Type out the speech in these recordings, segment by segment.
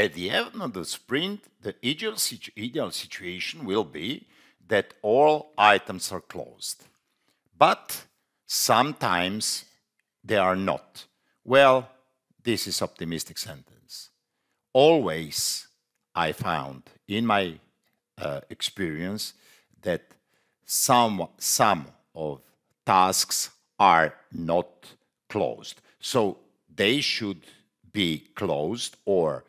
at the end of the sprint, the ideal, situ ideal situation will be that all items are closed. But sometimes they are not. Well, this is optimistic sentence. Always I found in my uh, experience that some, some of tasks are not closed. So they should be closed or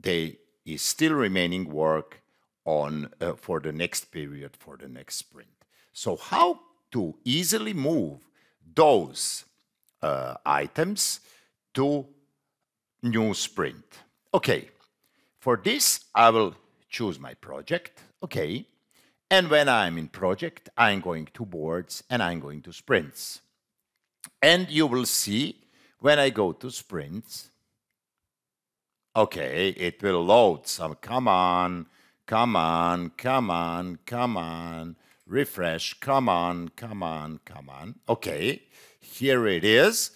they is still remaining work on uh, for the next period for the next sprint. So how to easily move those uh, items to new sprint? Okay, for this I will choose my project. Okay, and when I'm in project, I'm going to boards and I'm going to sprints. And you will see when I go to sprints, okay, it will load some, come on, come on, come on, come on, refresh, come on, come on, come on. Okay, here it is.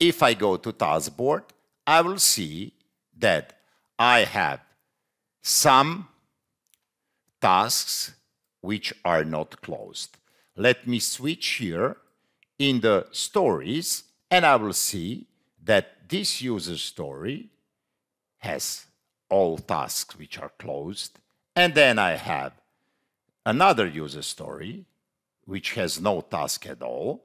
If I go to task board, I will see that I have some tasks which are not closed. Let me switch here in the stories and I will see that this user story has all tasks which are closed. And then I have another user story which has no task at all.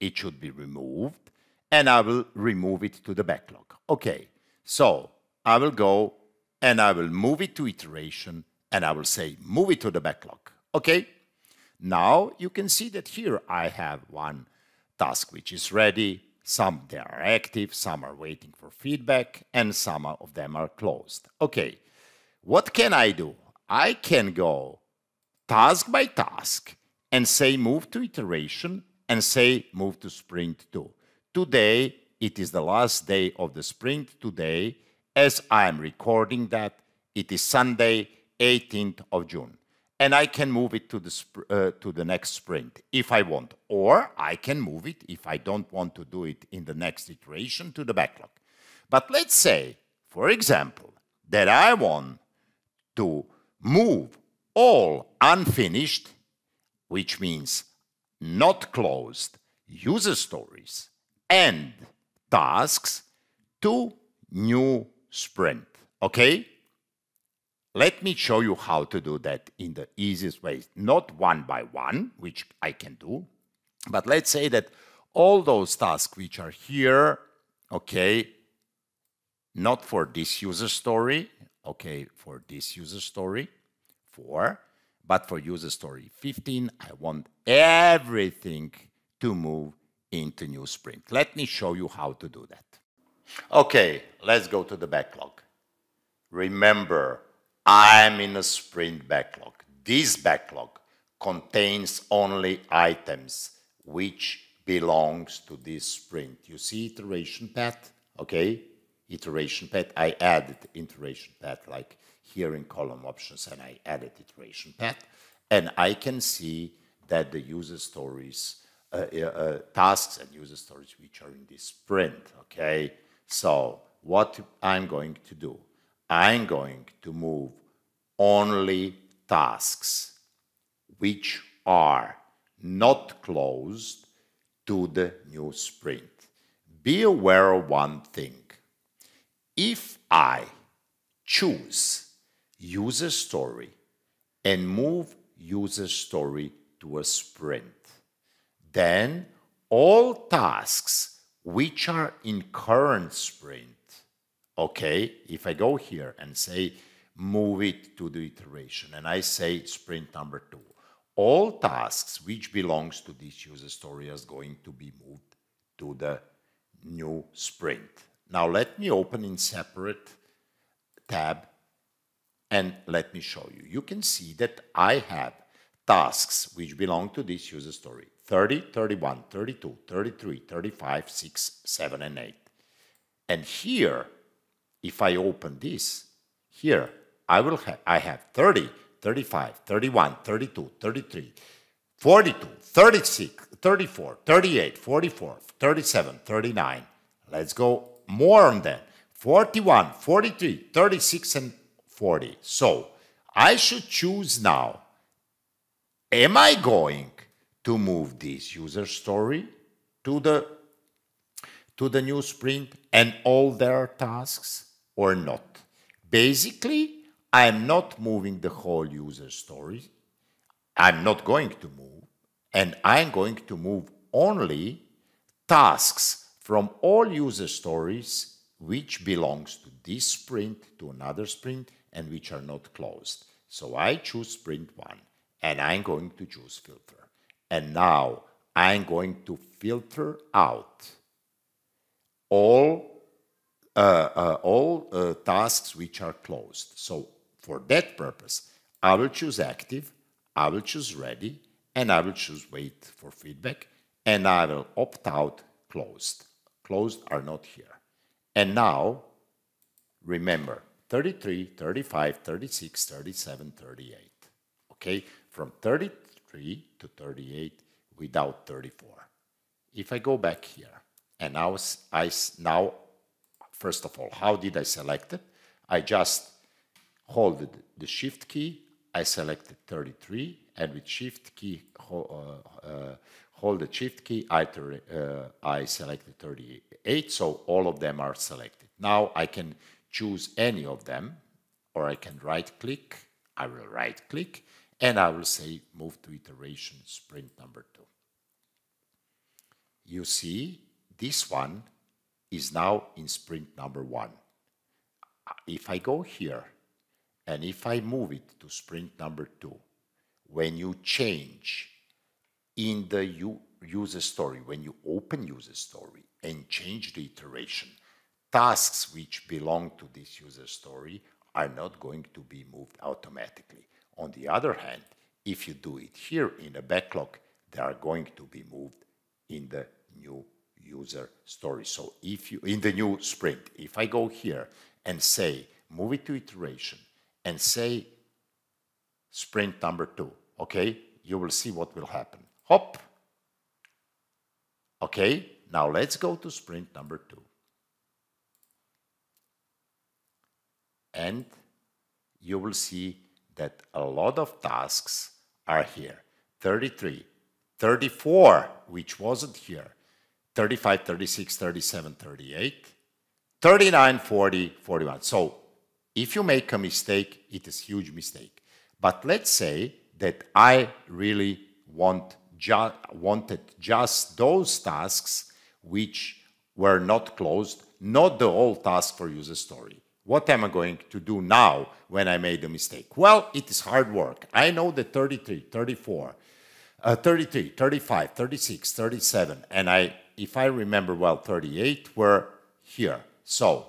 It should be removed and I will remove it to the backlog. Okay, so I will go and I will move it to iteration and I will say move it to the backlog. Okay, now you can see that here I have one task which is ready, some they are active, some are waiting for feedback, and some of them are closed. Okay, what can I do? I can go task by task and say move to iteration and say move to sprint 2. Today, it is the last day of the sprint today. As I am recording that, it is Sunday, 18th of June and I can move it to the, uh, to the next sprint if I want. Or I can move it, if I don't want to do it in the next iteration, to the backlog. But let's say, for example, that I want to move all unfinished, which means not closed, user stories and tasks to new sprint. Okay? Let me show you how to do that in the easiest way, not one by one, which I can do, but let's say that all those tasks which are here, okay, not for this user story, okay, for this user story, four, but for user story 15, I want everything to move into new sprint. Let me show you how to do that. Okay, let's go to the backlog. Remember, I'm in a sprint backlog. This backlog contains only items which belongs to this sprint. You see iteration path, okay? Iteration path, I added iteration path like here in column options and I added iteration path. And I can see that the user stories, uh, uh, uh, tasks and user stories which are in this sprint, okay? So what I'm going to do, I'm going to move only tasks which are not closed to the new sprint. Be aware of one thing. If I choose user story and move user story to a sprint, then all tasks which are in current sprint okay, if I go here and say move it to the iteration and I say sprint number two, all tasks which belongs to this user story is going to be moved to the new sprint. Now let me open in separate tab and let me show you. You can see that I have tasks which belong to this user story 30, 31, 32, 33, 35, 6, 7, and 8. And here if I open this, here I will have, I have 30, 35, 31, 32, 33, 42, 36, 34, 38, 44, 37, 39. Let's go more on that. 41, 43, 36, and 40. So I should choose now. Am I going to move this user story to the to the new sprint and all their tasks or not? Basically, I'm not moving the whole user story. I'm not going to move, and I'm going to move only tasks from all user stories which belongs to this sprint to another sprint and which are not closed. So I choose sprint one and I'm going to choose filter. And now I'm going to filter out all all uh, tasks which are closed. So for that purpose, I will choose active, I will choose ready, and I will choose wait for feedback, and I will opt out closed. Closed are not here. And now, remember, 33, 35, 36, 37, 38. Okay, from 33 to 38 without 34. If I go back here, and now I now, first of all, how did I select it? I just hold the shift key, I selected 33, and with shift key, uh, uh, hold the shift key, I, uh, I selected 38, so all of them are selected. Now I can choose any of them, or I can right click, I will right click, and I will say move to iteration sprint number two. You see, this one is now in sprint number one. If I go here, and if I move it to sprint number two, when you change in the user story, when you open user story and change the iteration, tasks which belong to this user story are not going to be moved automatically. On the other hand, if you do it here in a backlog, they are going to be moved in the new user story. So if you, in the new sprint, if I go here and say, move it to iteration and say sprint number two, okay, you will see what will happen. Hop. Okay, now let's go to sprint number two. And you will see that a lot of tasks are here. 33, 34, which wasn't here, 35, 36, 37, 38, 39, 40, 41. So if you make a mistake, it is huge mistake. But let's say that I really want ju wanted just those tasks which were not closed, not the whole task for user story. What am I going to do now when I made a mistake? Well, it is hard work. I know that 33, 34, uh, 33, 35, 36, 37, and I, if I remember well, 38 were here. So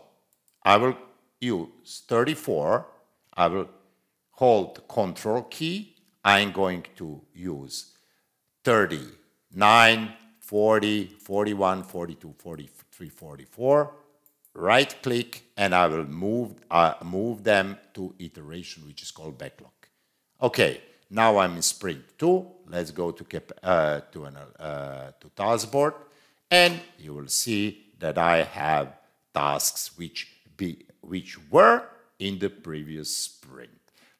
I will use 34. I will hold Control key. I'm going to use 30, 9, 40, 41, 42, 43, 44. Right click and I will move, uh, move them to iteration, which is called backlog. Okay, now I'm in sprint 2. Let's go to, uh, to, an, uh, to taskboard and you will see that I have tasks which, be, which were in the previous sprint.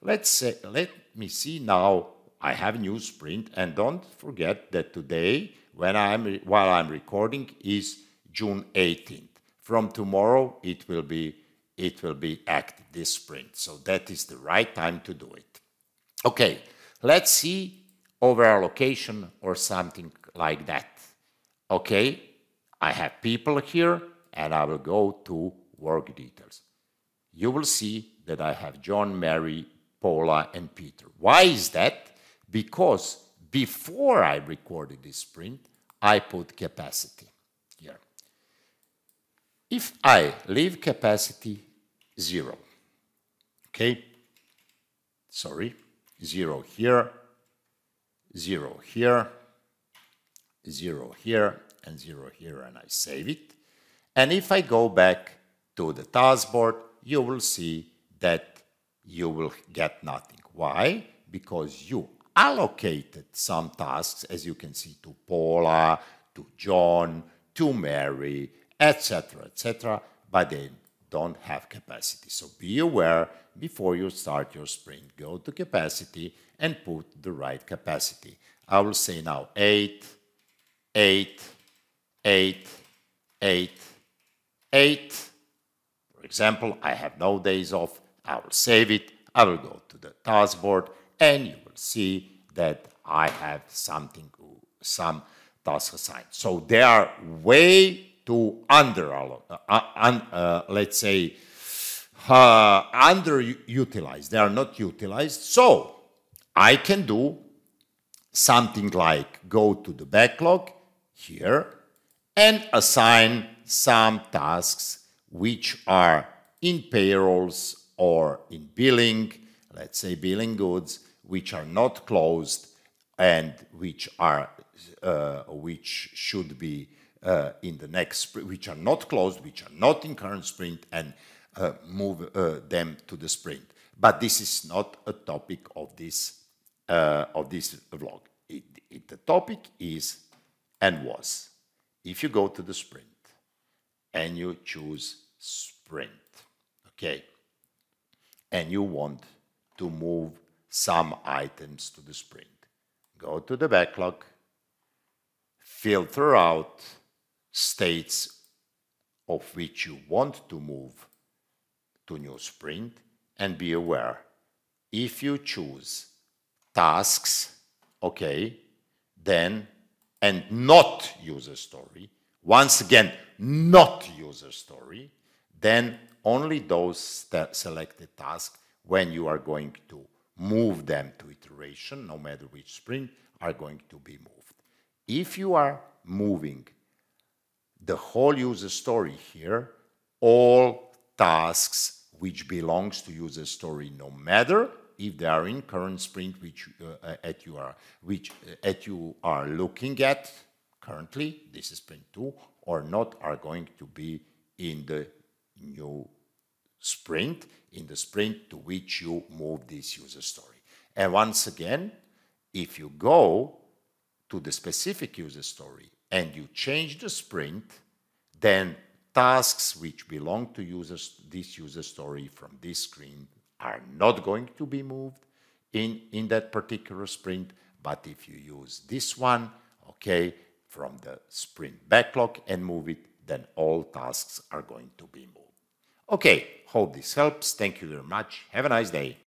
Let's say, let me see now I have new sprint and don't forget that today when I'm while I'm recording is June 18th. From tomorrow it will be it will be active this sprint. So that is the right time to do it. Okay, let's see over allocation or something like that. Okay, I have people here and I will go to work details. You will see that I have John, Mary, Paula, and Peter. Why is that? because before I recorded this sprint, I put capacity here. If I leave capacity zero, okay, sorry, zero here, zero here, zero here, and zero here, and I save it. And if I go back to the taskboard, you will see that you will get nothing. Why? Because you allocated some tasks, as you can see, to Paula, to John, to Mary, etc., etc., but they don't have capacity. So be aware before you start your sprint. Go to capacity and put the right capacity. I will say now 8, 8, 8, 8, 8. For example, I have no days off. I will save it. I will go to the task board and you will see that I have something, some task assigned. So they are way too under, uh, uh, let's say, uh, underutilized. They are not utilized. So I can do something like go to the backlog here and assign some tasks which are in payrolls or in billing, let's say billing goods, which are not closed and which are uh, which should be uh, in the next which are not closed, which are not in current sprint, and uh, move uh, them to the sprint. But this is not a topic of this uh, of this vlog. It, it, the topic is and was. If you go to the sprint and you choose sprint, okay, and you want to move some items to the sprint, go to the backlog, filter out states of which you want to move to new sprint and be aware if you choose tasks okay then and not user story once again not user story then only those selected tasks when you are going to move them to iteration no matter which sprint are going to be moved. If you are moving the whole user story here, all tasks which belongs to user story, no matter if they are in current sprint which uh, at you are which uh, at you are looking at currently, this is sprint two, or not, are going to be in the new sprint, in the sprint to which you move this user story. And once again, if you go to the specific user story and you change the sprint, then tasks which belong to users, this user story from this screen are not going to be moved in, in that particular sprint. But if you use this one, okay, from the sprint backlog and move it, then all tasks are going to be moved. Okay, hope this helps. Thank you very much. Have a nice day.